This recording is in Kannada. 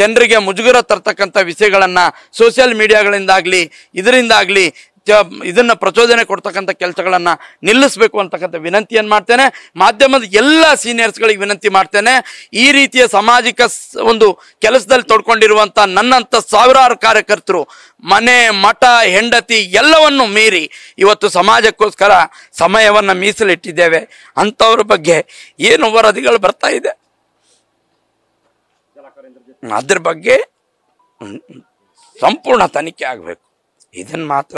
ಜನರಿಗೆ ಮುಜುಗರ ತರ್ತಕ್ಕಂಥ ವಿಷಯಗಳನ್ನು ಸೋಷಿಯಲ್ ಮೀಡಿಯಾಗಳಿಂದಾಗಲಿ ಇದರಿಂದಾಗಲಿ ಇದನ್ನು ಪ್ರಚೋದನೆ ಕೊಡ್ತಕ್ಕಂಥ ಕೆಲಸಗಳನ್ನು ನಿಲ್ಲಿಸಬೇಕು ಅಂತಕ್ಕಂಥ ವಿನಂತಿಯನ್ನು ಮಾಡ್ತೇನೆ, ಮಾಧ್ಯಮದ ಎಲ್ಲ ಸೀನಿಯರ್ಸ್ಗಳಿಗೆ ವಿನಂತಿ ಮಾಡ್ತೇನೆ, ಈ ರೀತಿಯ ಸಾಮಾಜಿಕ ಒಂದು ಕೆಲಸದಲ್ಲಿ ತೊಡ್ಕೊಂಡಿರುವಂಥ ನನ್ನಂಥ ಸಾವಿರಾರು ಕಾರ್ಯಕರ್ತರು, ಮನೆ, ಮಠ, ಹೆಂಡತಿ ಎಲ್ಲವನ್ನು ಮೀರಿ ಇವತ್ತು ಸಮಾಜಕ್ಕೋಸ್ಕರ ಸಮಯವನ್ನು ಮೀಸಲಿಟ್ಟಿದ್ದೇವೆ. ಅಂಥವ್ರ ಬಗ್ಗೆ ಏನು ವರದಿಗಳು ಬರ್ತಾ ಇದೆ? ಅದ್ರ ಬಗ್ಗೆ ಸಂಪೂರ್ಣ ತನಿಖೆ ಆಗಬೇಕು. ಇದನ್ನು ಮಾತ್ರ